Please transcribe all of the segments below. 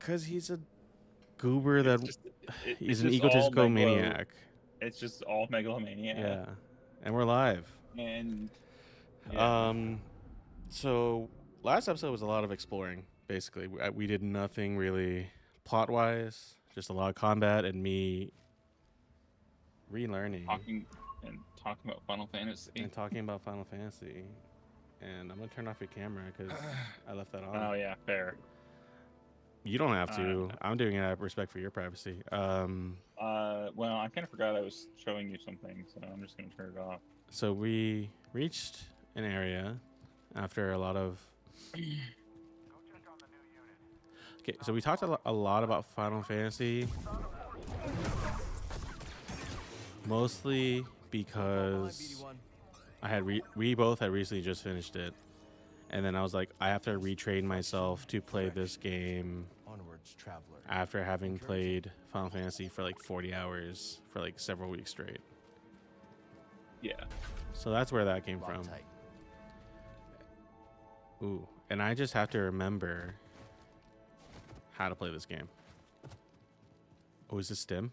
Cause he's a goober that just- it- he's an megalo- maniac. It's just all megalomania. Yeah. And we're live. And yeah. Um, so last episode was a lot of exploring. Basically, we, we did nothing really plot wise. Just a lot of combat and me relearning talking and talking about Final Fantasy. and talking about Final Fantasy. And I'm gonna turn off your camera because I left that on. Oh yeah, fair. You don't have to. Uh, I'm doing it out of respect for your privacy. Um, Uh, well, I kind of forgot I was showing you something, so I'm just gonna turn it off. so we reached an area after a lot of. Okay, so we talked a, lo- a lot about Final Fantasy, mostly because I had re- we both had recently just finished it, and then I was like, I have to retrain myself to play this game after having played Final Fantasy for like 40 hours for like several weeks straight. Yeah. So that's where that came from. Ooh, and I just have to remember how to play this game. Oh, is this Stim?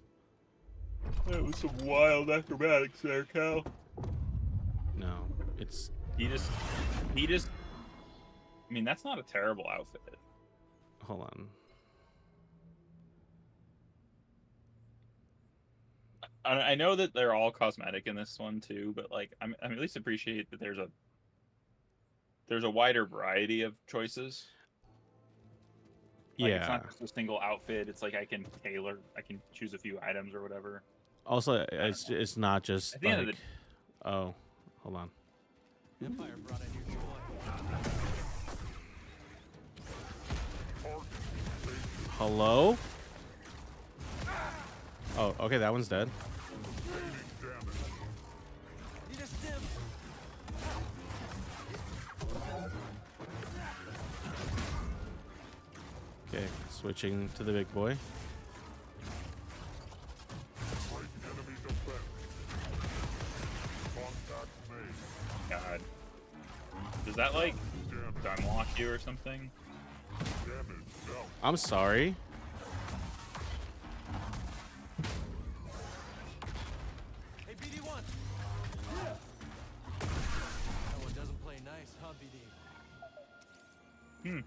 That was some wild acrobatics there, Cal. No, it's He just, he just. I mean, that's not a terrible outfit. hold on. I, I know that they're all cosmetic in this one too, but like, I'm, I'm at least appreciate that there's a, there's a wider variety of choices. Like, yeah. It's not just a single outfit. It's like I can tailor. I can choose a few items or whatever. Also, it's it's not just At the end of like. Oh, hold on. Empire brought a new Hello? Oh, okay, that one's dead. Okay, switching to the big boy. God. Does that like unlock you or something? I'm sorry. Hey, BD1. That one doesn't play nice, huh, BD?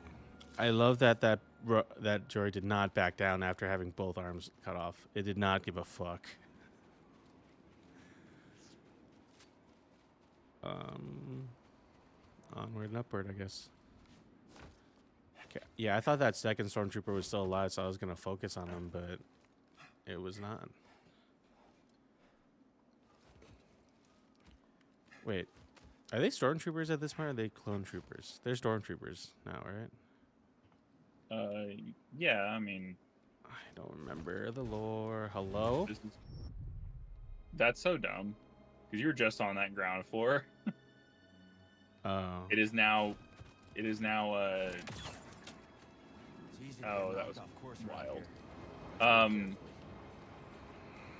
I love that that that droid did not back down after having both arms cut off. It did not give a fuck. Um, onward and upward, I guess. Yeah, I thought that second stormtrooper was still alive, so I was gonna focus on him, but it was not. Wait, are they stormtroopers at this point? Or are they clone troopers? They're stormtroopers now, right? Uh, yeah. I mean, I don't remember the lore. Hello? is that's so dumb because you were just on that ground floor. Oh. It is now. It is now. Uh, It's easy to Oh, that was off course wild. here. um.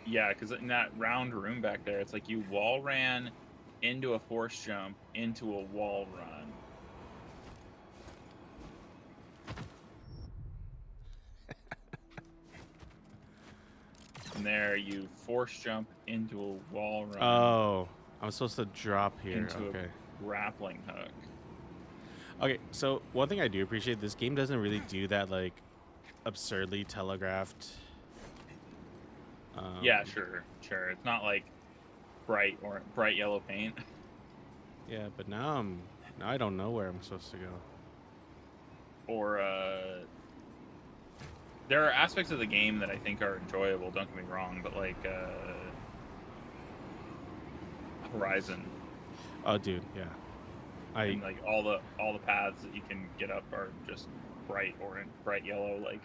Yeah, because in that round room back there, it's like you wall ran into a force jump into a wall run. And there you force jump into a wall run Oh. I'm supposed to drop here. into Okay. a grappling hook. Okay, so one thing I do appreciate this game doesn't really do that like absurdly telegraphed. Um, yeah, sure, sure. It's not like bright or bright yellow paint. Yeah, but now I'm now I don't know where I'm supposed to go. or uh, there are aspects of the game that I think are enjoyable. Don't get me wrong, but like uh, Horizon, Oh, dude, yeah. I and like all the all the paths that you can get up are just bright orange, bright yellow, like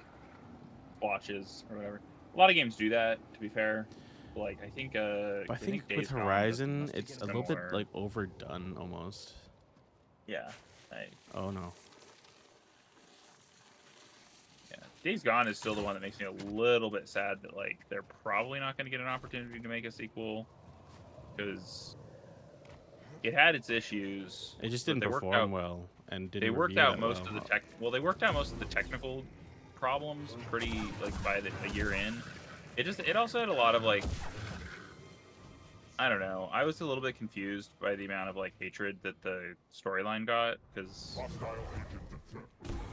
splotches or whatever. A lot of games do that. To be fair, like I think uh, I think Days with Horizon, it's a little bit like overdone almost. yeah, I, Oh no. yeah. Days Gone is still the one that makes me a little bit sad that like they're probably not going to get an opportunity to make a sequel because it had its issues. It just didn't they perform out- well and didn't they worked out most well. of the tech. Well, they worked out most of the technical problems pretty like by the a year in. It just it also had a lot of like I don't know. I was a little bit confused by the amount of like hatred that the storyline got because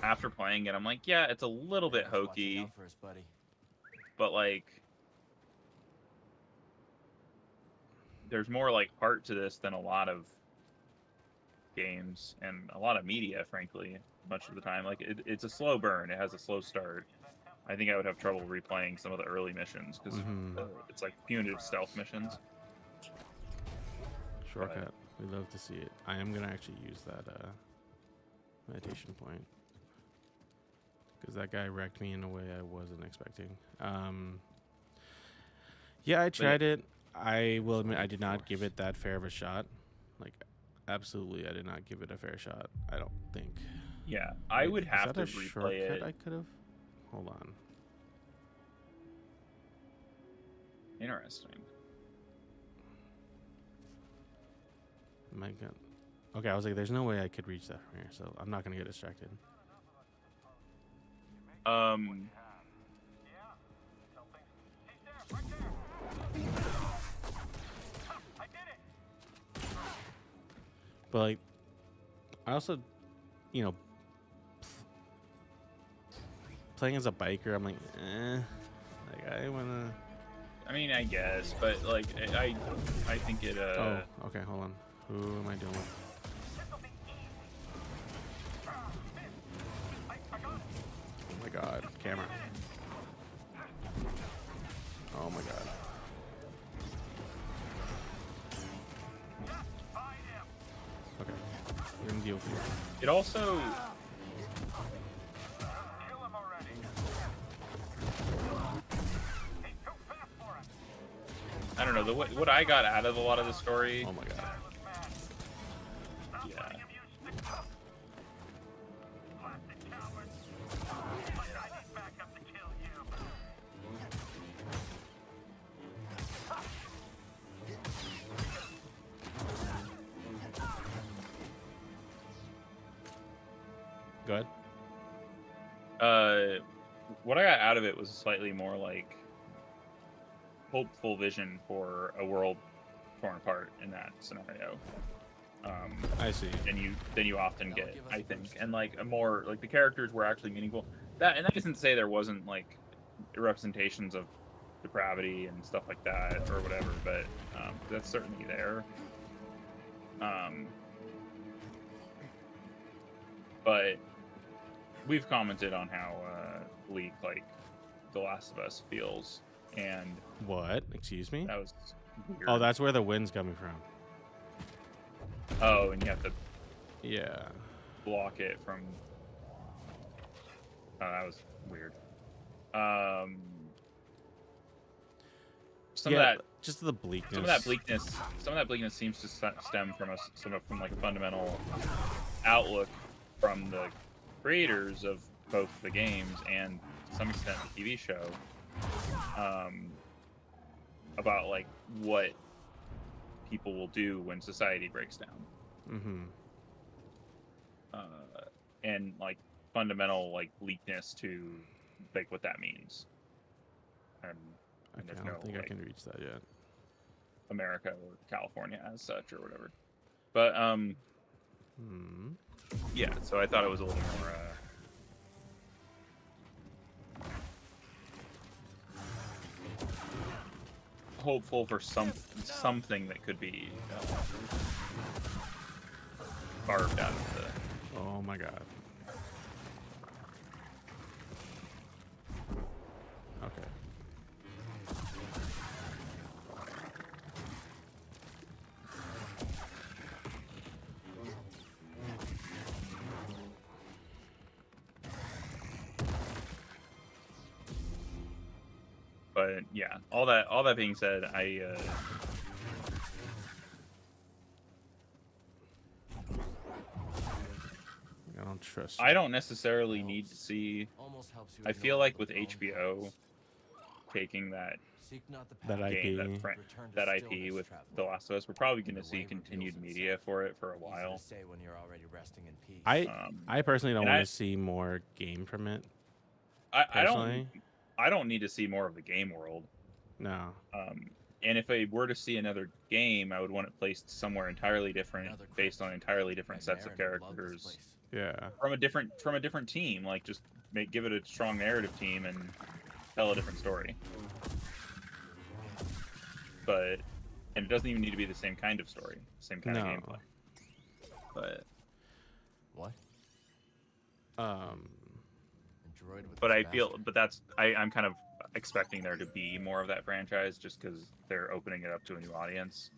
after playing it, I'm like, yeah, it's a little bit hokey, for us, buddy. but like there's more like heart to this than a lot of games and a lot of media frankly much of the time like it, it's a slow burn it has a slow start i think i would have trouble replaying some of the early missions because Mhm. it's like punitive stealth missions Shortcut. We love to see it. I am gonna actually use that uh, meditation point because that guy wrecked me in a way I wasn't expecting. Um, yeah, I tried it. I will admit I did not give it that fair of a shot. Like, absolutely, I did not give it a fair shot. I don't think. yeah i Wait, would is have that to a replay shortcut it I could have. Hold on. interesting My God. Okay, I was like, there's no way I could reach that from here, so I'm not gonna get distracted. um But like, I also, you know, playing as a biker, I'm like, eh. Like I wanna. i mean i guess but like i i think it uh oh, okay. Hold on. Who am I doing? Oh my god, camera. Oh my god. We're gonna deal with you. it also I don't know the what, what I got out of a lot of the story. Oh my god. Good. uh, what I got out of it was a slightly more like hopeful vision for a world torn apart in that scenario. Um, I see. than you than you often That'll get, give us I a think. boost. And like a more like the characters were actually meaningful. That and that doesn't say there wasn't like representations of depravity and stuff like that or whatever, but um, that's certainly there. Um, but we've commented on how uh, bleak like The Last of Us feels, and What? Excuse me? that was weird. Oh, that's where the wind's coming from. oh, and you have to Yeah. block it from. Oh, that was weird. Um, some yeah, of that, just the bleakness. some of that bleakness, some of that bleakness seems to stem from us, some of, from like a fundamental outlook from the creators of both the games and to some extent the TV show. Um, about like what people will do when society breaks down. Mm-hmm. uh, and like fundamental like bleakness to like what that means. And, and Okay, I don't no think I can reach that yet. America or California as such or whatever. But um, Hmm. Yeah. So I thought it was a little more. Uh, hopeful for some something that could be uh, carved out of the Oh my god. Okay. Yeah all that all that being said i uh I don't trust. i don't necessarily need to see Almost helps you i feel like with the phone. hbo taking that Seek not the That path, game IP. that, fr- that ip with traveler. the last of us we're probably going to see continued media for it for a while when you're already resting in peace. I um, I personally don't want to see more game from it. I, I don't. Personally. I don't need to see more of the game world. No. Um, and if I were to see another game, I would want it placed somewhere entirely different, Another based on entirely different sets of Merrin would love this characters. Yeah. from a different from a different team. Like just make give it a strong narrative team and tell a different story. But and it doesn't even need to be the same kind of story, same kind of gameplay. But What? Um. A droid with but I feel bastard. but that's I, I'm kind of expecting there to be more of that franchise just because they're opening it up to a new audience.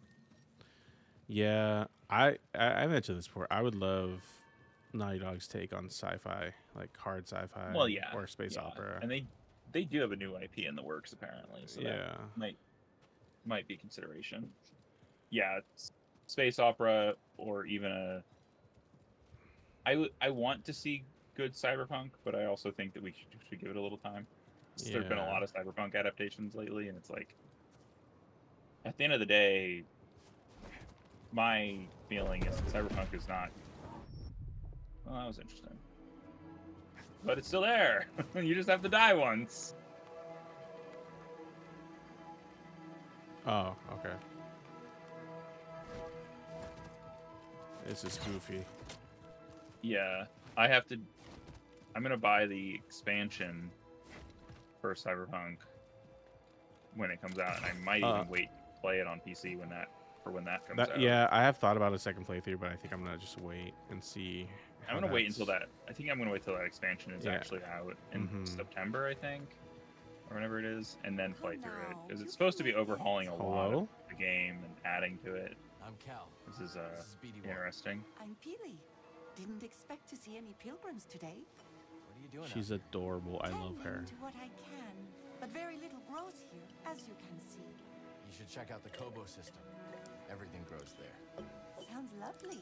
Yeah. I, I I mentioned this before. I would love Naughty Dog's take on sci-fi, like hard sci-fi. well, yeah, Or space yeah. opera. and they they do have a new IP in the works apparently, so that yeah. might might be consideration. Yeah, it's space opera or even a. I would I want to see good cyberpunk, but I also think that we should, should give it a little time. There's been a lot of cyberpunk adaptations lately, and it's like, at the end of the day, my feeling is that cyberpunk is not. Well, that was interesting, but it's still there. you just have to die once. Oh, okay. This is goofy. Yeah, I have to. I'm gonna buy the expansion for Cyberpunk when it comes out, and I might Uh, even wait to play it on PC when that for when that comes That, out. yeah, I have thought about a second playthrough, but I think I'm gonna just wait and see. I'm gonna wait until that. I think I'm gonna wait till that expansion is Yeah. actually out in Mhm. September, I think, or whenever it is, and then play through it because it's supposed to be overhauling a lot Hello? of the game and adding to it. I'm Cal. This is uh This is interesting. I'm Peely. Didn't expect to see any pilgrims today. What are you doing? She's out adorable. I love her. To what I can, but very little grows here, as you can see. You should check out the Koboh system. Everything grows there. Sounds lovely.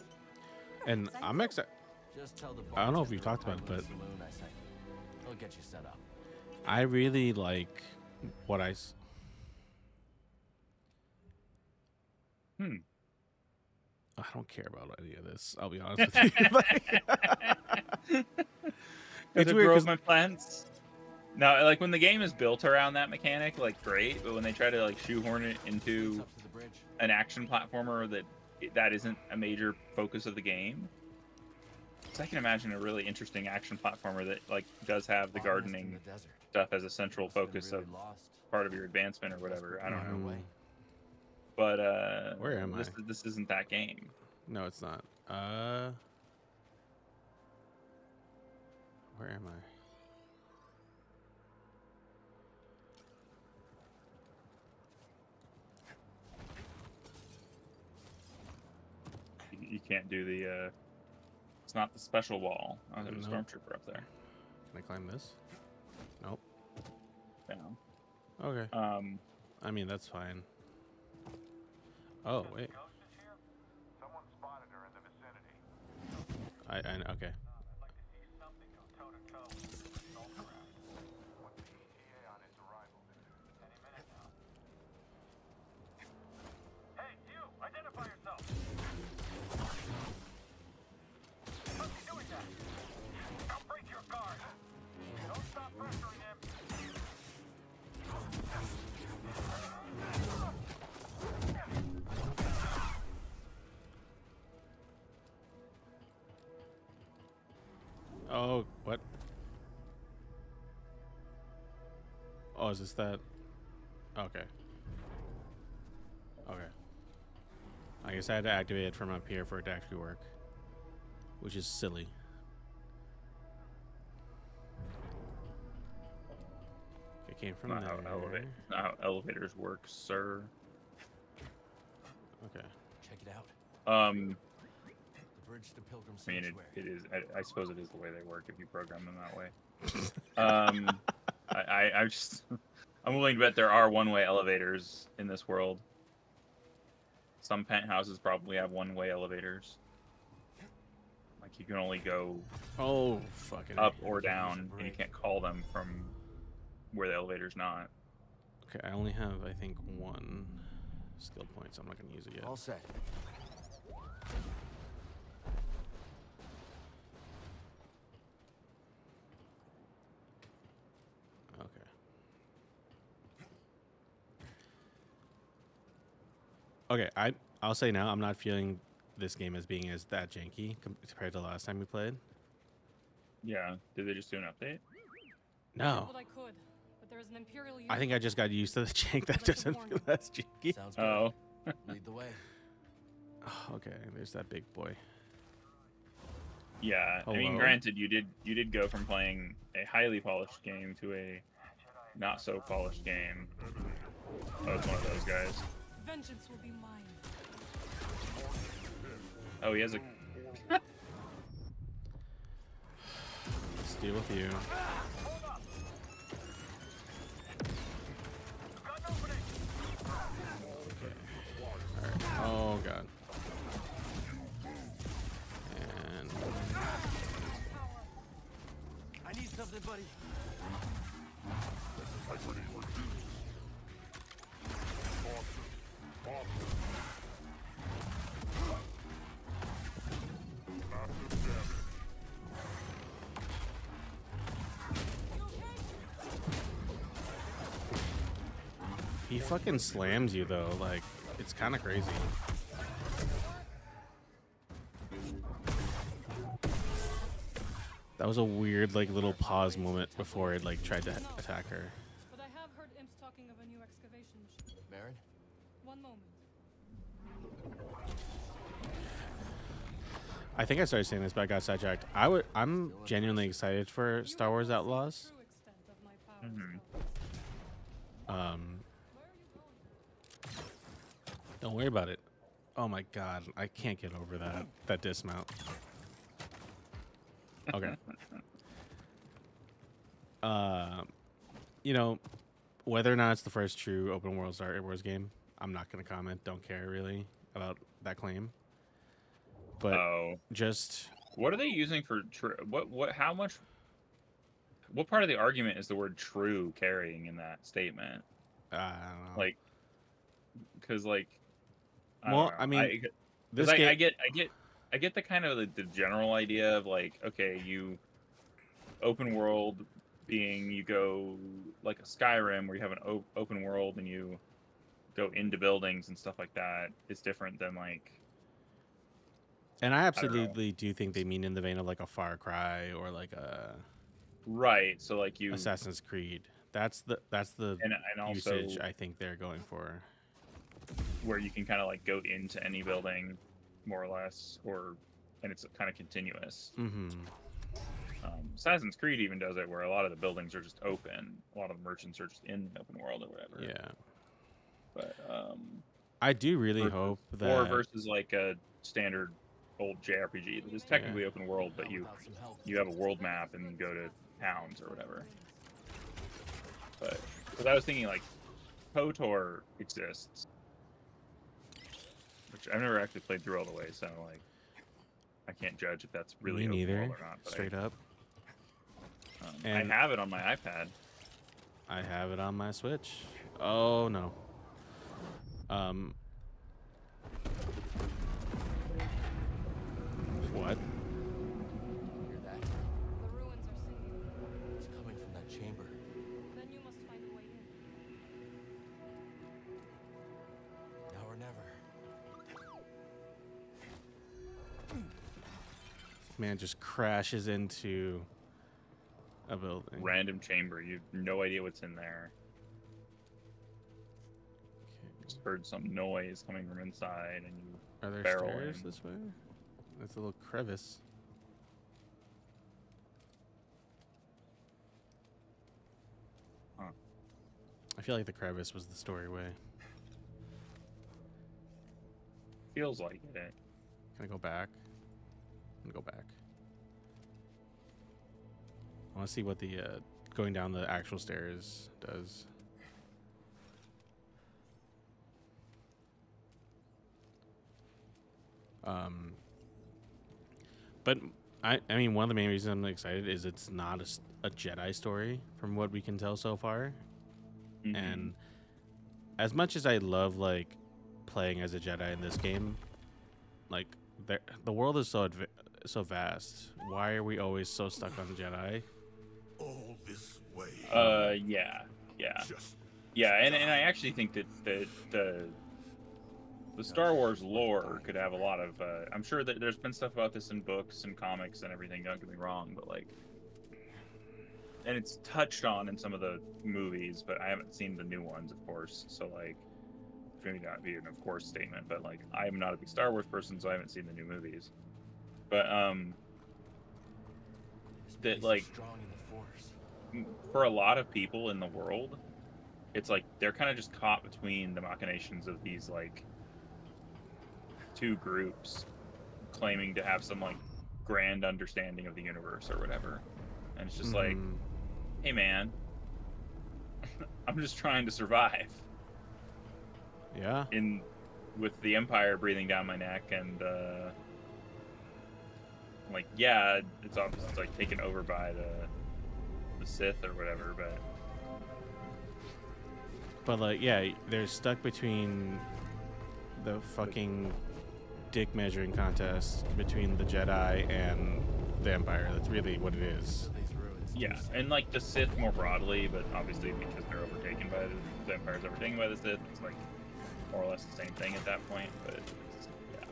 And I I'm excited. Just tell the I don't know if we've talked about it, at Pyloon's Saloon I sent you. He'll get you set up. I really like what I. s- Hmm. I don't care about any of this. I'll be honest with you. Like- Does It's it weird grow 'cause- my plants? No, like when the game is built around that mechanic, like great. But when they try to like shoehorn it into up to the bridge. an action platformer that that isn't a major focus of the game, so I can imagine a really interesting action platformer that like does have the gardening the stuff as a central Must focus really of lost. part of your advancement or whatever. I don't know, Um, but uh, Where am this, I? This isn't that game. No, it's not. Uh. Where am I? You, you can't do the. Uh, it's not the special wall. Oh, there's a No. stormtrooper up there. Can I climb this? Nope. Down. Okay. Um, I mean, that's fine. Oh wait. Ghost is here? Someone spotted her in the vicinity. I I okay. Oh, what? Oh, is this that? Okay. Okay. I guess I had to activate it from up here for it to actually work. Which is silly. It came from not there. how, eleva- not how elevators work, sir. Okay. Check it out. Um, The bridge to Pilgrim I mean, it, it is. I, I suppose it is the way they work if you program them that way. um, I, I, I just, I'm willing to bet there are one-way elevators in this world. Some penthouses probably have one-way elevators. Like you can only go Oh, fucking. up or down, and you can't call them from where the elevator's not. Okay, I only have, I think, one skill point, so I'm not going to use it yet. All set. Okay, I I'll say now I'm not feeling this game as being as that janky compared to the last time we played. Yeah. Did they just do an update? No, I could, but there is an imperial. I think I just got used to the jank that doesn't feel as janky. Sounds good. Oh. Lead the way. Oh, okay, there's that big boy. Yeah. I mean, granted, you did you did go from playing a highly polished game to a not so polished game. Oh, it's one of those guys. Vengeance will be mine. Oh, he has a. Let's deal with you. Okay. All right. Oh god. And I need something, buddy. He fucking slams you though. Like it's kind of crazy. That was a weird like little pause moment before it like tried to attack her. But I have heard imps talking of a new excavation machine. Merrin? One moment. I think I started saying this, but I got sidetracked. I would. I'm genuinely excited for Star Wars Outlaws. true extent of my powers, Mhm. Um, Where are you going? don't worry about it. Oh my god, I can't get over that that dismount. Okay. Um, you know, whether or not it's the first true open world Star Wars game, I'm not gonna comment. Don't care really about that claim. But Oh. just What are they using for true? What what? How much? What part of the argument is the word "true" carrying in that statement? uh, I don't know. Like, because like, I Well. I mean, 'cause this I, game, I get, I get, I get the kind of the, the general idea of like, okay, you open world being you go like a Skyrim where you have an o- open world and you go into buildings and stuff like that. It's different than like and I absolutely do think they mean in the vein of like a Far Cry or like a right. So like you Assassin's Creed. That's the that's the and and usage I think they're going for. where you can kind of like go into any building more or less or and it's kind of continuous Mm-hmm. um, assassin's creed even does it where a lot of the buildings are just open a lot of the merchants are just in the open world or whatever Yeah, but um I do really hope or that. versus like a standard old jrpg that is technically open world but you Without some help. you have a world map and go to towns or whatever but because i was thinking like kotor exists which i've never actually played through all the way so like i can't judge if that's really me open neither. world or not but I- Straight up, um, And- i have it on my ipad I have it on my Switch. Oh no. Um. What? Hear that? The ruins are singing. It's coming from that chamber. Then you must find a way in. Now or never. Man just crashes into a building. random chamber you have no idea what's in there heard some noise coming from inside and you Are there barrel stairs in. this way? That's a little crevice. Huh. I feel like the crevice was the story way. feels like it Can I go back? I'm gonna go back. I want to see what the uh, going down the actual stairs does. Um, but I, I mean, one of the main reasons I'm excited is it's not a Jedi story, from what we can tell so far. Mhm. And as much as I love like playing as a Jedi in this game, like the the world is so adv- so vast. Why are we always so stuck on Jedi? all this way. uh yeah yeah Just Yeah, and, and I actually think that the the the Star Wars lore could have a lot of. Uh, I'm sure that there's been stuff about this in books and comics and everything. Don't get me wrong, but like, and it's touched on in some of the movies, but I haven't seen the new ones, of course. So like, maybe not be an of course statement, but like, I am not a big Star Wars person, so I haven't seen the new movies. But um, that, like- strong in the force. for a lot of people in the world, it's like they're kind of just caught between the machinations of these like two groups claiming to have some like grand understanding of the universe or whatever. And it's just like, Mhm. hey man, I'm just trying to survive yeah. in with the empire breathing down my neck and uh like yeah, it's obviously it's like taken over by the the Sith or whatever, but But like, yeah, they're stuck between the fucking dick measuring contest between the Jedi and the Empire. That's really what it is. These ruins. do Yeah, and like the Sith more broadly, but obviously because they're overtaken by the, the Empire's overtaken by the Sith, it's like more or less the same thing at that point. But it's, yeah,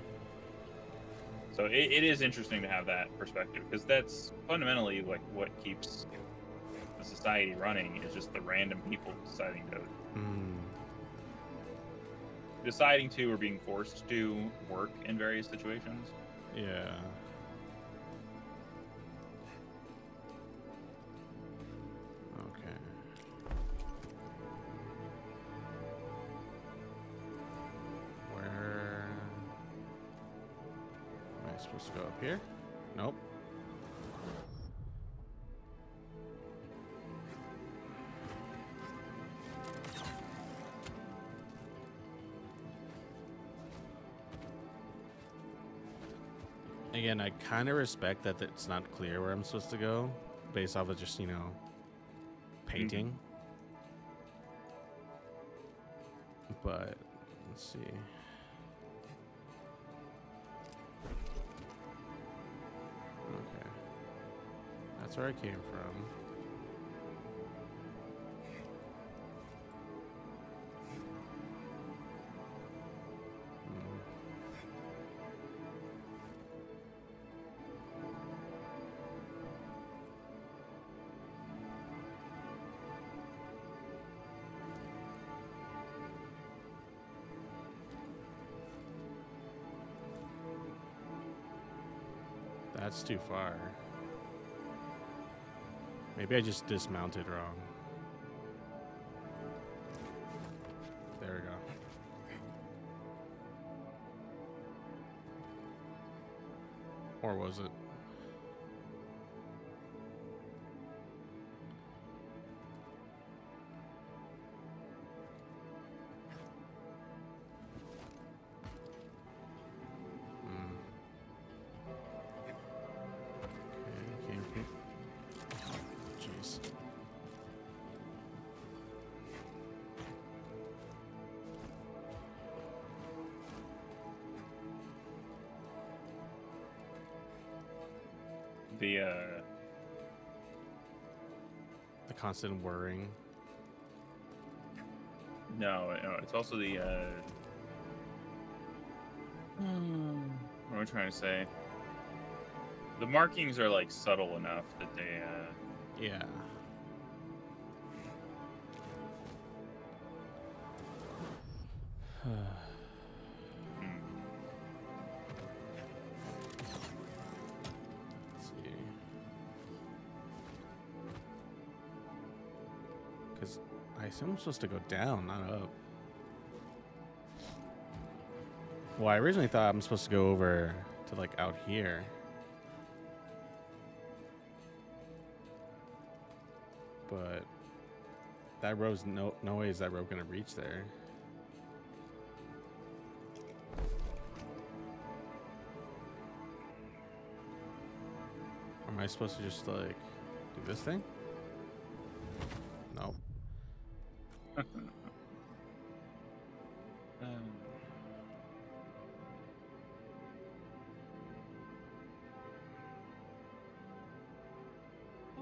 so it, it is interesting to have that perspective because that's fundamentally like what keeps the society running is just the random people deciding to Mm. Deciding to or being forced to work in various situations. Yeah. Okay. Where am I supposed to go up here? Nope. Again, I kind of respect that it's not clear where I'm supposed to go based off of just, you know, painting. Mm-hmm. But let's see. Okay. That's where I came from. Too far. Maybe I just dismounted wrong. There we go. Or was it? Constant whirring. no, no, it's also the uh, what am I trying to say? The markings are like subtle enough that they uh, Yeah. assume I'm supposed to go down, not up. Well, I originally thought I'm supposed to go over to like out here. But that rope's no no way is that rope gonna reach there. Am I supposed to just like do this thing? um.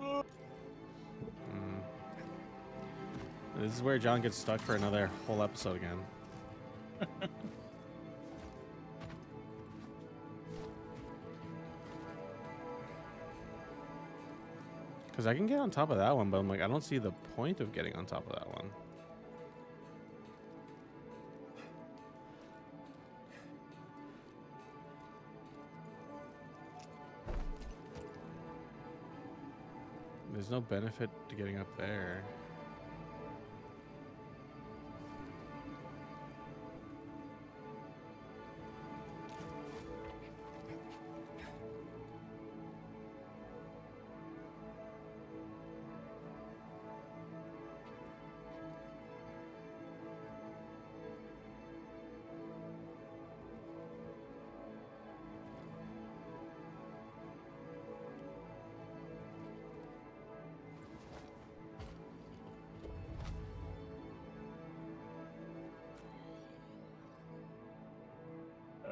mm. This is where Jon gets stuck for another whole episode again. Because I can get on top of that one, but I'm like, I don't see the point of getting on top of that one. There's no benefit to getting up there.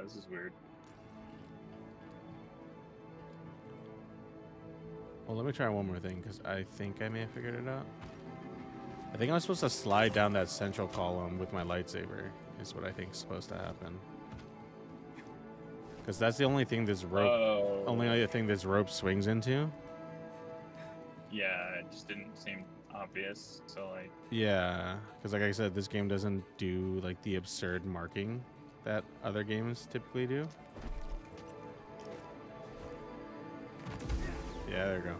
This is weird. Well, let me try one more thing because I think I may have figured it out. I think I'm supposed to slide down that central column with my lightsaber. Is what I think is supposed to happen. Because that's the only thing this rope, Oh. only other thing this rope swings into. Yeah, it just didn't seem obvious. So like, Yeah, because like I said, this game doesn't do like the absurd marking that other games typically do. Yeah, there we go.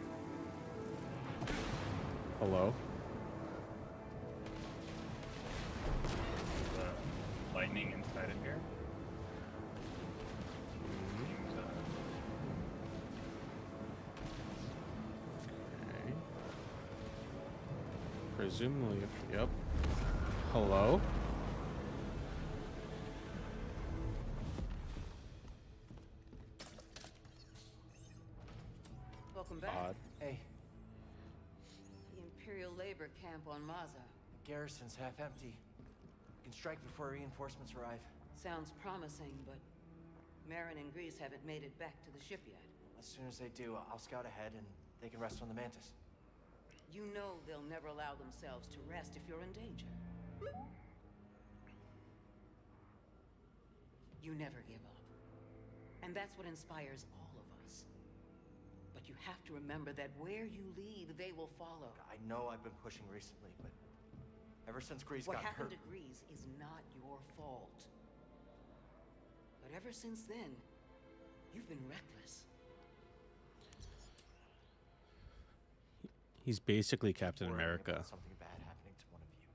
Hello. lightning inside of here. Okay. Presumably, yep. Hello. Garrison's half empty. We can strike before reinforcements arrive. Sounds promising, but Merrin and Greez haven't made it back to the ship yet. As soon as they do, I'll scout ahead and they can rest on the Mantis. You know they'll never allow themselves to rest if you're in danger. You never give up. And that's what inspires all of us. But you have to remember that where you lead, they will follow. I know I've been pushing recently, but ever since Greez What got happened hurt, to Greez is not your fault. But ever since then, you've been reckless. He's basically Captain worrying America. about something bad happening to one of you.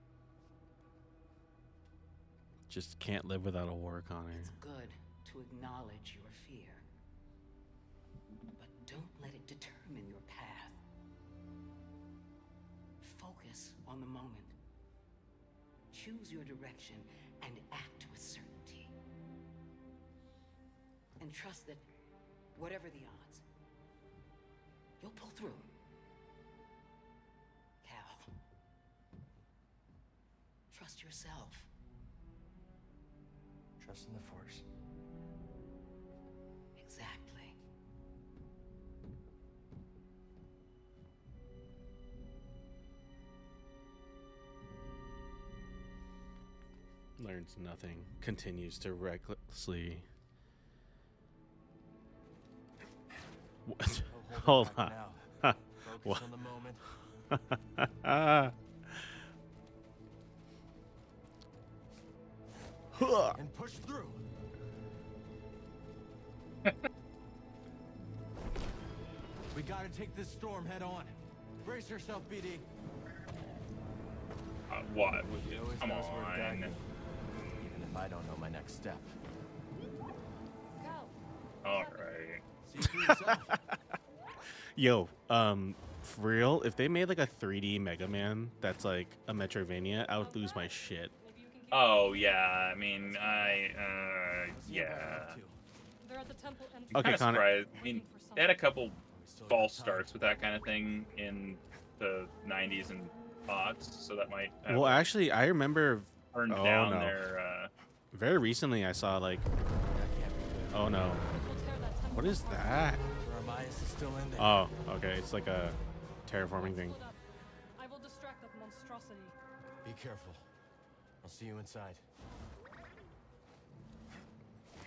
Just can't live without a war, Connor. It's good to acknowledge your fear. But don't let it determine your path. Focus on the moment. Choose your direction and act with certainty. And trust that, whatever the odds, you'll pull through. Cal. Trust yourself. Trust in the Force. Learns nothing. Continues to recklessly. What? No Hold holding on. back. Focus What? on the moment. Ah. and push through. we gotta take this storm head on. Brace yourself, BD. uh, what? He always Come knows where to guide on. Me, Even if I don't know my next step. Cal, All right. See for yourself. Yo, um, for real, if they made like a 3D Mega Man that's like a Metroidvania, I would lose my shit. maybe you can keep Oh yeah. I mean, I uh See I'm yeah. up to. They're at the temple entrance. Okay, Kinda Connor. surprised. I mean, they had a couple We still got false starts with that kind of thing in the 90s and aughts, so that might Well, actually, I remember turned oh, down no. their. Uh, very recently I saw like, That can't be good. oh no, We'll tear that temple what is that? Ramias is still in there. Oh, okay, it's like a terraforming thing. I will distract that monstrosity. Be careful. I'll see you inside.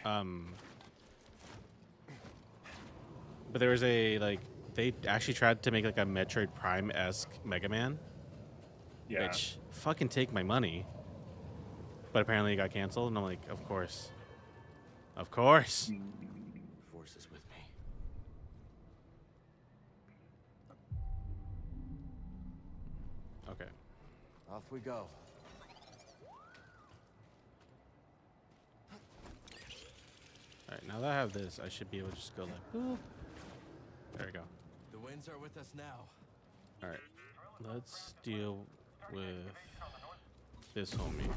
Um, but there was a like they actually tried to make like a Metroid Prime esque Mega Man, Yeah. which fucking take my money. But apparently it got canceled, and I'm like, of course, of course. Force is with me. Okay. Off we go. All right. Now that I have this, I should be able to just go like, boop. There we go. The winds are with us now. All right. Let's deal with this homie.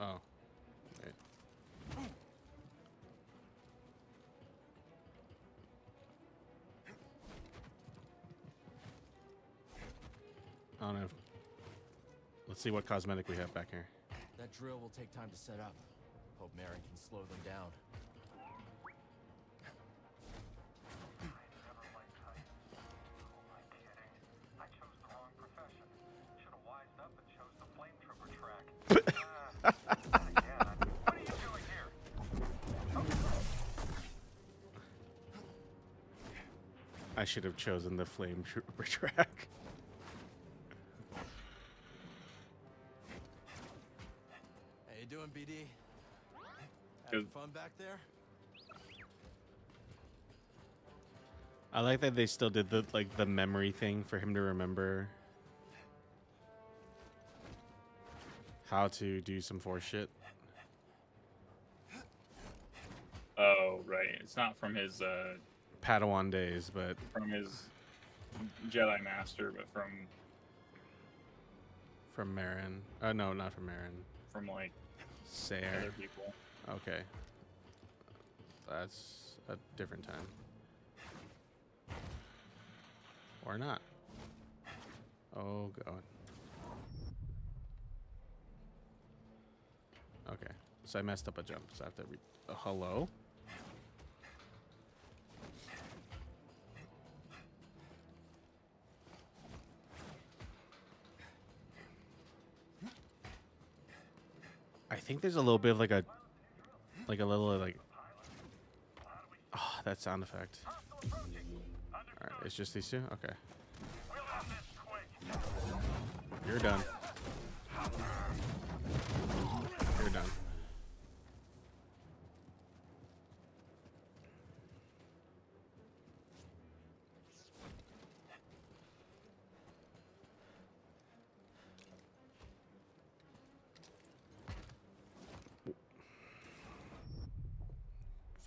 Oh. I don't know. Let's see what cosmetic we have back here. That drill will take time to set up. Hope Merrin can slow them down. Never liked heights. Who am I kidding? I chose the wrong profession. Should have wised up and chose the flame trooper track. Then again, what are you doing here? I should have chosen the flame trooper track. Good. Having fun back there? I like that they still did the like the memory thing for him to remember how to do some force shit. Oh, right. It's not from his uh, Padawan days, but from his Jedi Master, but from from Merrin. Uh, no, not from Merrin. from like Cere. other people. Okay. That's a different time. Or not. Oh god. Okay. So I messed up a jump. So I have to re- uh, hello? I think there's a little bit of like a like a little like that sound effect. Alright, it's just these two? Okay. You're done. You're done.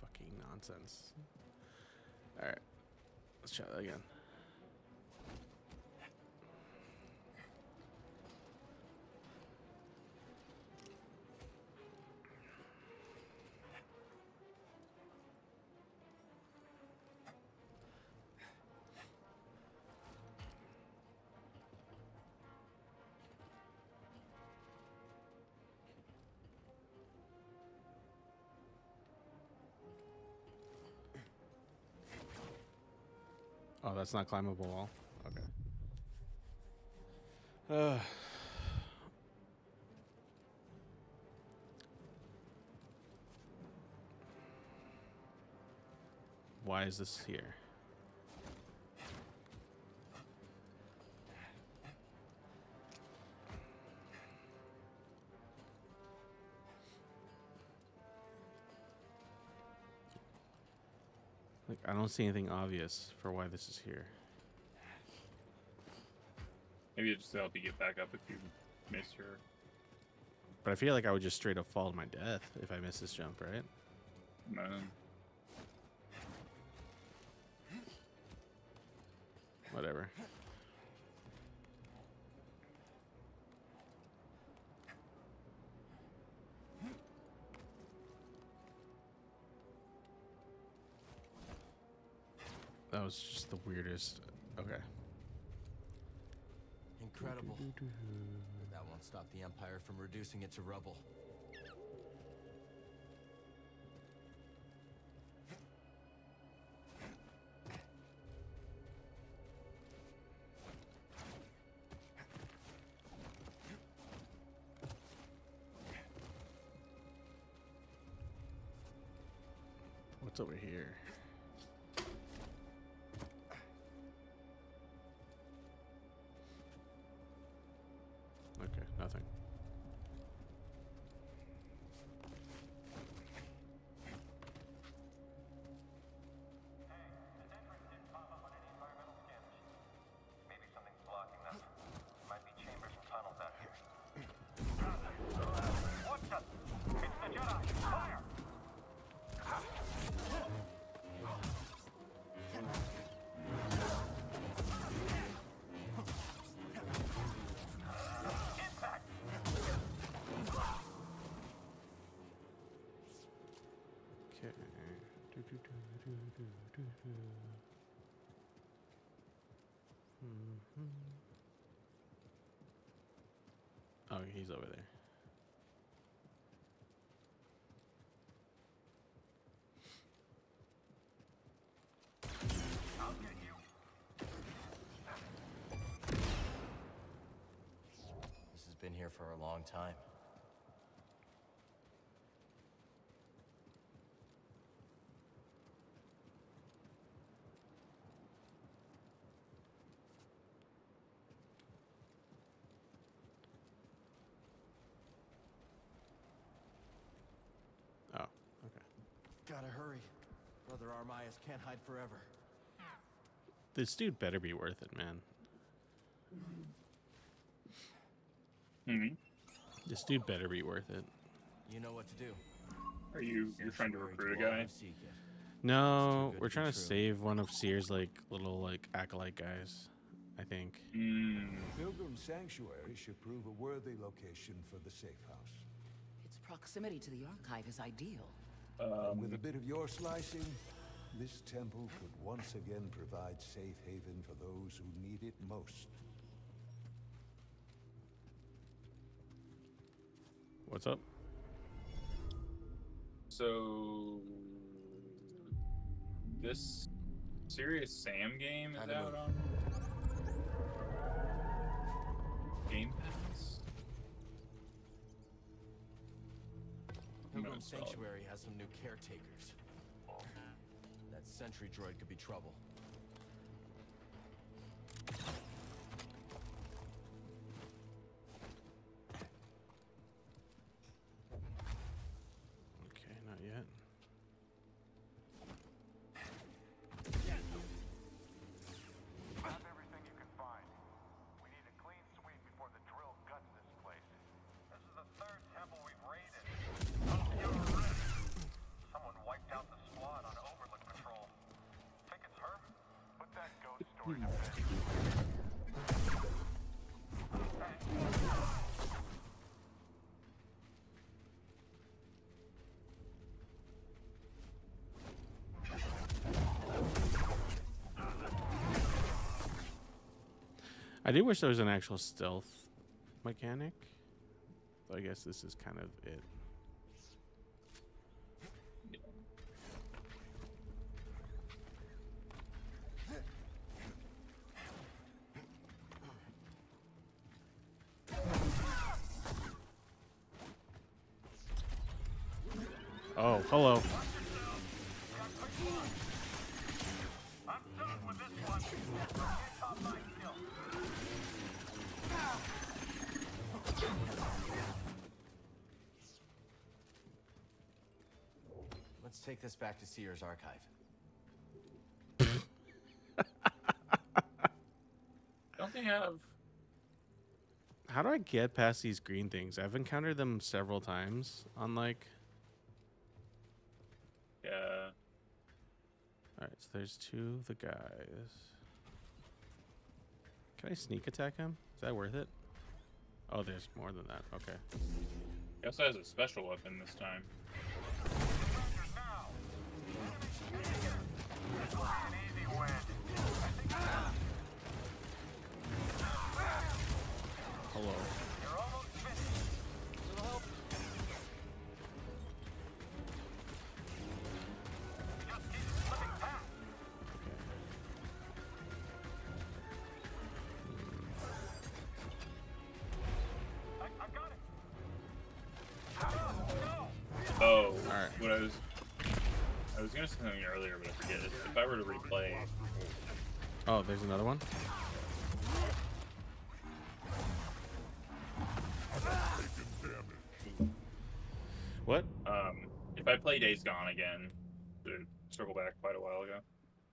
Fucking nonsense. Alright. Let's try that again. Oh, that's not climbable wall. Okay. Uh. Why is this here? Don't see anything obvious for why this is here. Maybe it's just help you get back up if you miss your. But I feel like I would just straight up fall to my death if I miss this jump, right? Um, Whatever. That was just the weirdest. Okay. Incredible. But that won't stop the Empire from reducing it to rubble. What's over here? Oh, he's over there. This has been here for a long time. Oh, okay. Gotta hurry. Brother Armias can't hide forever. This dude better be worth it, man. Mhm. This dude better be worth it. You know what to do. Are you you're trying to recruit a guy? who seek it. No, we're trying to true. save one of Cere's like little like acolyte guys. I think. Mm, Pilgrim Sanctuary should prove a worthy location for the safe house. Its proximity to the archive is ideal. And with a bit of your slicing, this temple could once again provide safe haven for those who need it most. What's up? so this Serious Sam game is out move. on Game Pass. It. Sanctuary has some new caretakers. That sentry droid could be trouble. I do wish there was an actual stealth mechanic. But I guess this is kind of it. This back to Cere's archive. Don't they have How do I get past these green things? I've encountered them several times on like. yeah All right, so there's two of the guys. Can I sneak attack him? Is that worth it? Oh, there's more than that. Okay. he also has a special weapon this time. Hello. you're almost finished. You just keep slipping past. I, I got it. Oh, Alright. what I was I I was gonna say something earlier, but I forget. If if I were to replay, Oh, there's another one. What? um, if I play Days Gone again, to circle back quite a while ago,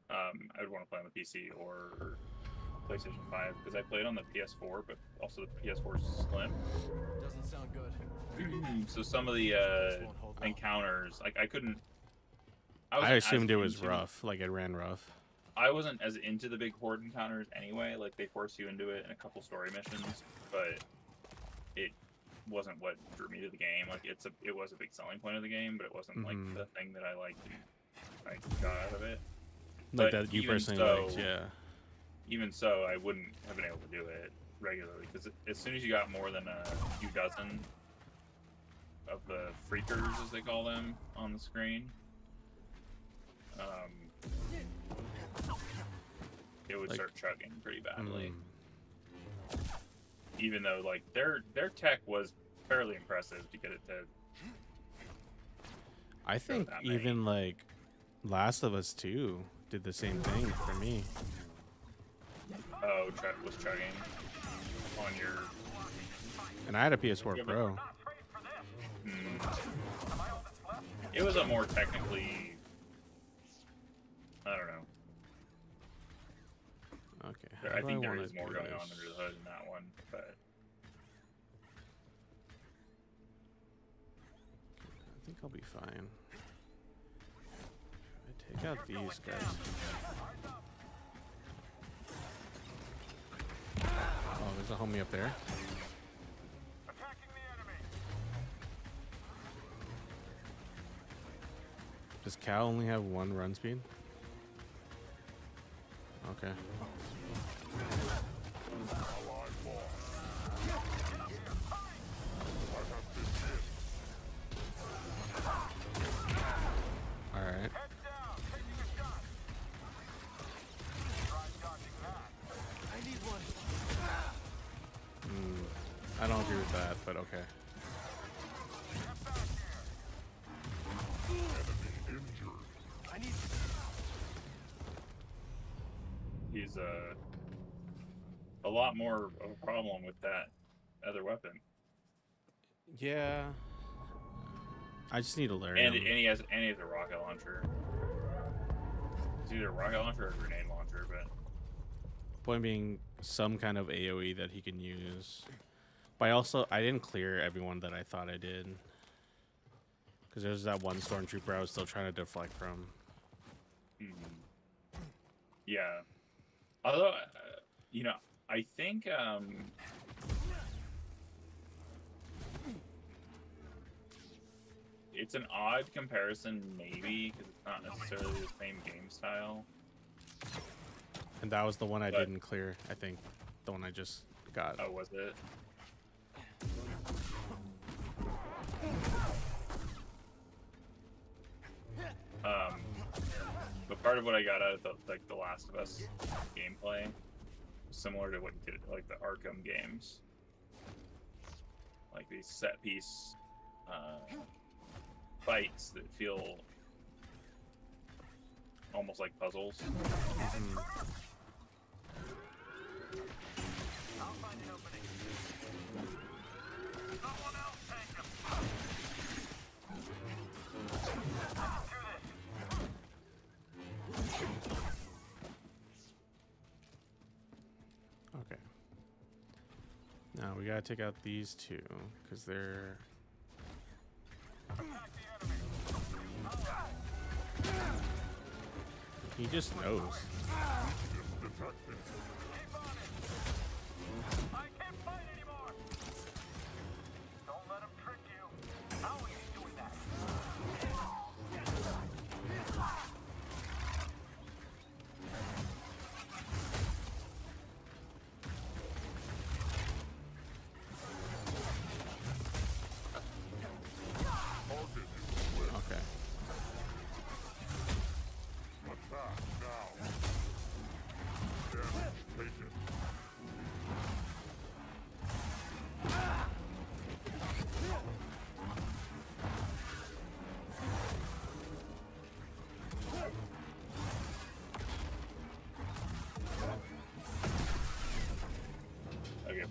um, I would want to play on the PC or PlayStation 5 because I played on the PS4, but also the PS4 slim. Doesn't sound good. so some of the uh, won't hold long. encounters, like I couldn't. I wasn't assumed it was into- rough, like it ran rough. I wasn't as into the big horde encounters anyway. Like they force you into it in a couple story missions, but it wasn't what drew me to the game. Like it's a, it was a big selling point of the game, but it wasn't Mhm. like the thing that I liked. I got out of it. Like But that you personally so- liked, yeah. Even so, I wouldn't have been able to do it regularly because as soon as you got more than a few dozen of the freakers, as they call them, on the screen, um, it would Like- start chugging pretty badly. Mm. Even though like their their tech was fairly impressive to get it to I think even like Last of Us 2 did the same thing for me. oh chug was chugging on your And I had a PS4 Pro. mm, it was a more technically I don't know. Okay. There- how I think there wanna more do going on under the hood in that one, but I think I'll be fine. I take out these guys. Oh, there's a homie up there. Attacking the enemy. Does Cal only have one run speed? Okay. Lot more of a problem with that other weapon. Yeah. I just need to learn. And, and he has and he has a rocket launcher. It's either a rocket launcher or a grenade launcher, but Point being, some kind of AOE that he can use. But I also, I didn't clear everyone that I thought I did. Because there's that one stormtrooper I was still trying to deflect from. mm, yeah. Although, uh, you know, I think um, it's an odd comparison, maybe because it's not necessarily the same game style. And that was the one I But- didn't clear, I think. The one I just got. Oh, was it? Um, but part of what I got out of the, like the Last of Us gameplay, similar to what you did like the Arkham games, like these set piece uh, fights that feel almost like puzzles. Mhm. I'll find an opening. We gotta take out these two, because they're. He just knows. I can't fight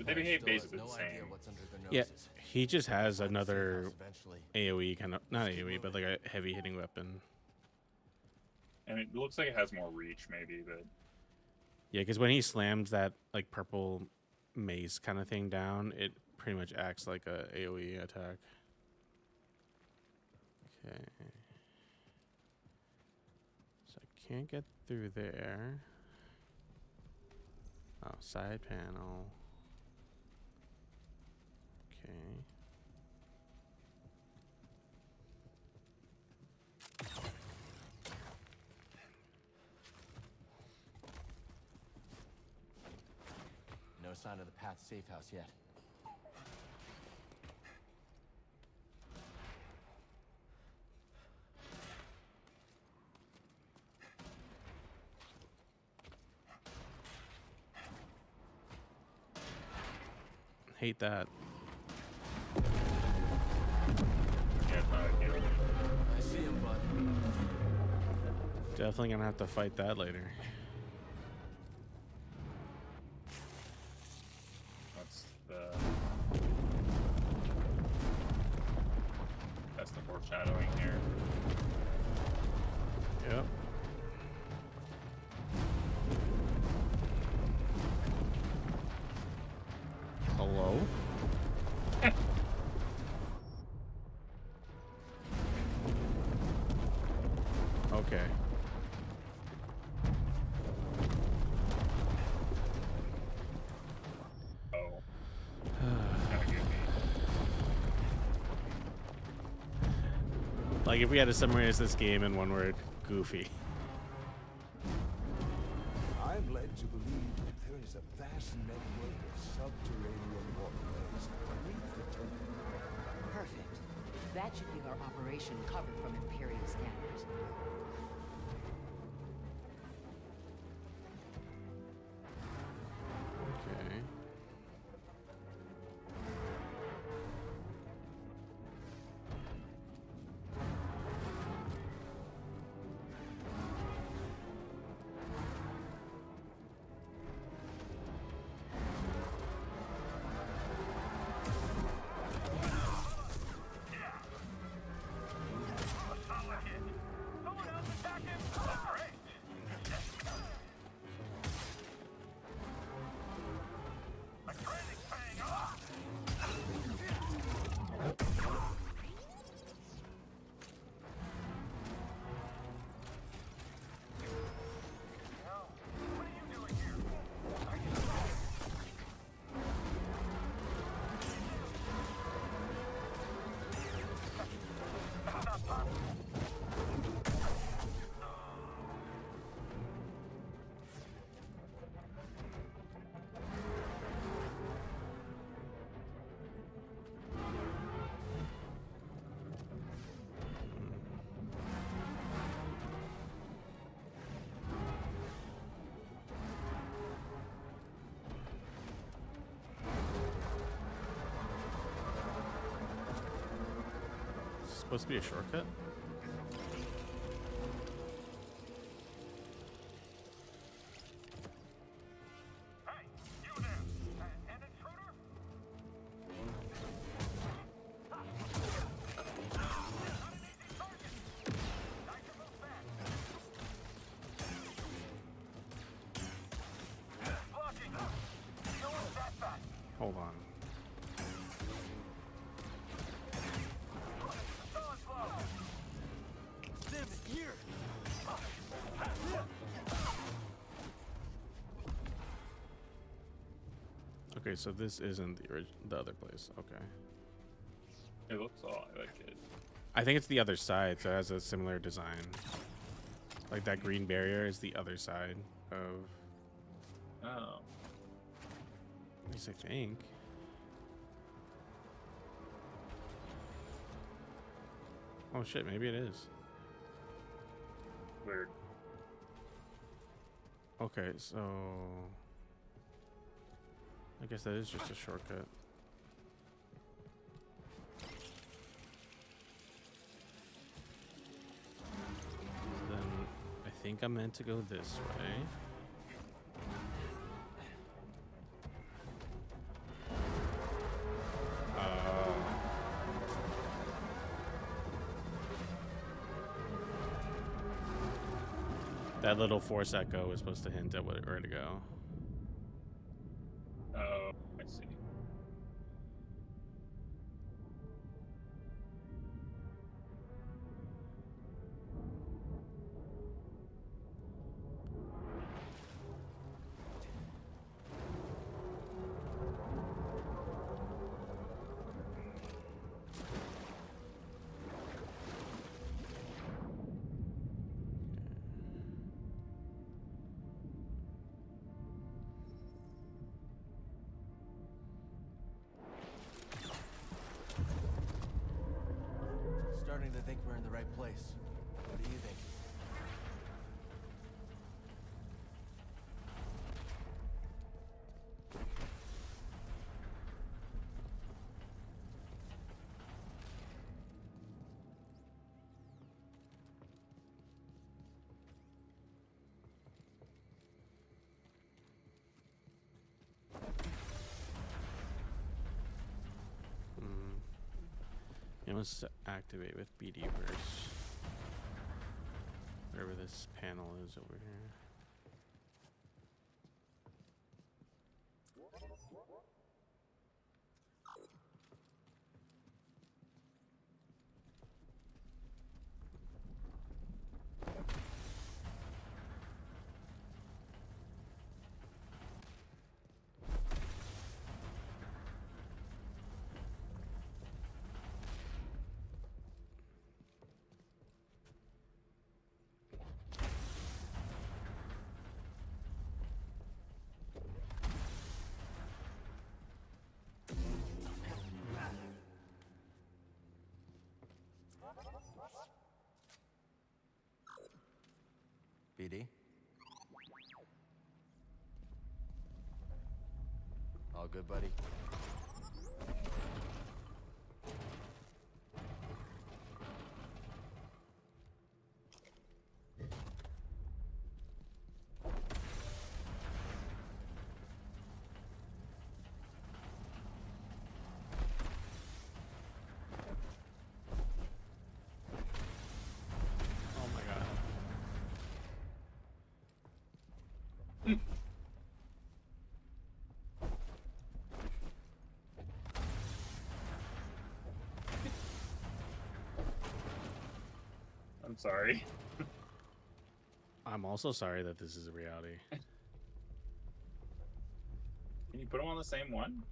they behave basically the same. Yeah, he just has another Eventually. AOE kind of not AOE, but like a heavy hitting weapon. And it looks like it has more reach, maybe, but Yeah, because when he slams that like purple mace kind of thing down, it pretty much acts like a AOE attack. Okay. So I can't get through there. Oh, side panel. Okay. No sign of the path safe house yet. Hate that. Definitely gonna have to fight that later. Like if we had to summarize this game in one word, goofy. Supposed to be a shortcut? Okay, so this isn't the the other place. Okay. It looks all like it. I think it's the other side, so it has a similar design. Like that green barrier is the other side of. Oh, At least I think. Oh shit, maybe it is. weird. Okay, so. I guess that is just a shortcut. Then I think I'm meant to go this way. Um, that little force echo was supposed to hint at where to go. Know, let's activate with BD verse. Whatever this panel is over here. BD? All good, buddy? Oh my god. I'm sorry. I'm also sorry that this is a reality. Can you put them on the same one?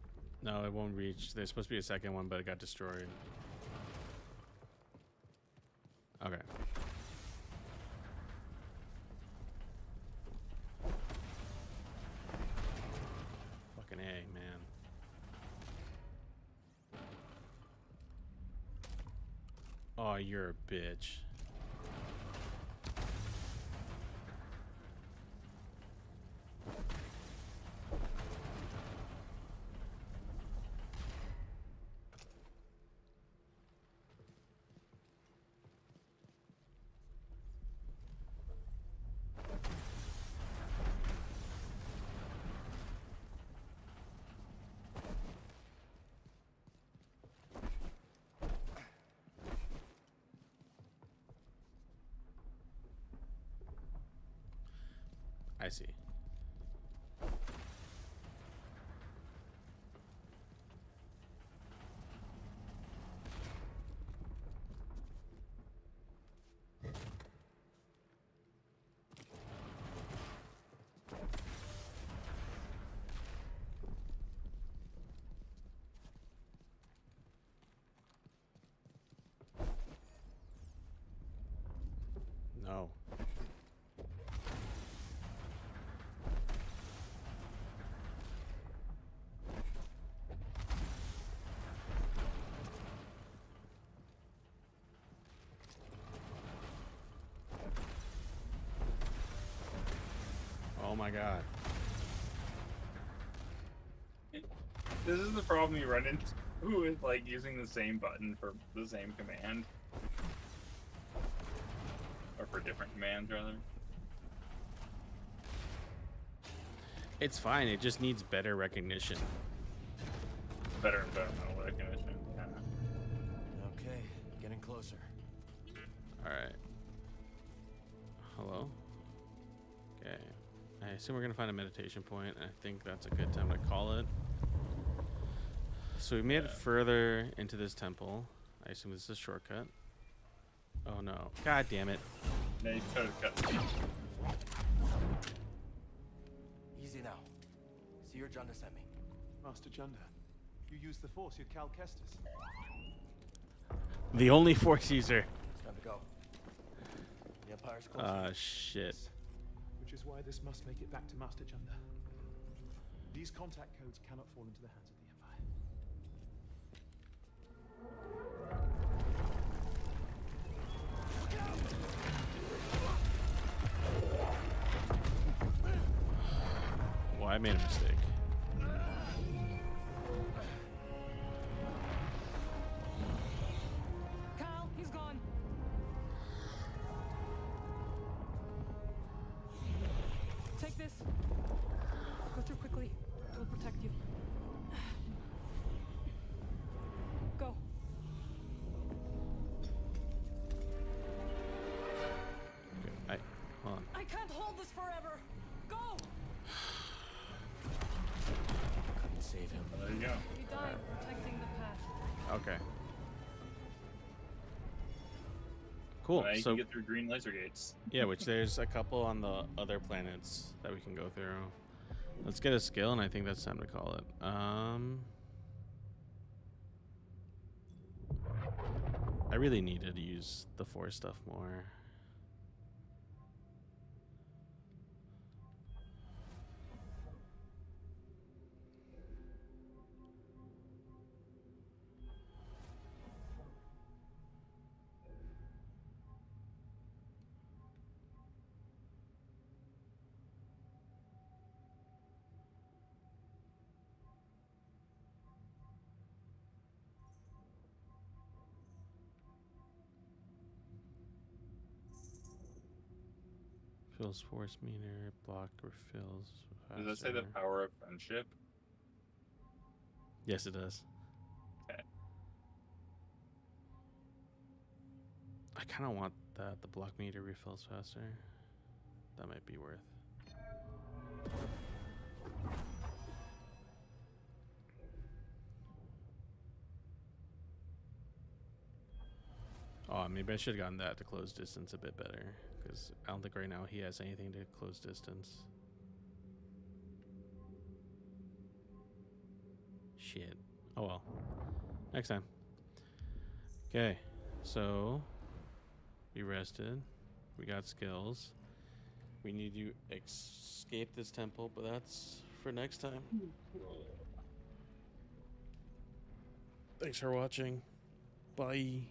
No, it won't reach. There's supposed to be a second one, but it got destroyed. Okay. Fucking A, man. Oh, you're a bitch. I see. No. My god. This is the problem you run into with like using the same button for the same command. Or for different commands rather. It's fine. It just needs better recognition. Better and better mental recognition. Yeah. Okay, getting closer. All right. Hello. I assume we're gonna find a meditation point. I think that's a good time to call it. So we made it further into this temple. I assume this is a shortcut. Oh no! God damn it! Now you try to cut. Easy now. See your Junda sent me. Master Junda, you use the Force, you're Cal Kestis. The only force user. It's time to go. The Empire's close. Uh, shit. Is why this must make it back to Master Junda. These contact codes cannot fall into the hands of the Empire. Well, I made a mistake. Okay. Cool. Now you so can get through green laser gates. yeah, which there's a couple on the other planets that we can go through. Let's get a skill, and I think that's time to call it. Um, I really needed to use the force stuff more. Force meter, block refills. Does that say the power of friendship? Yes, it does. Okay. I kind of want that the block meter refills faster. That might be worth. Oh, maybe I should have gotten that to close distance a bit better. Because I don't think right now he has anything to close distance. Shit. Oh well. Next time. Okay. So we rested. We got skills. We need to escape this temple, but that's for next time. Thanks for watching. Bye.